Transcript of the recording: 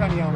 Kaniama.